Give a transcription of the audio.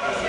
Yes.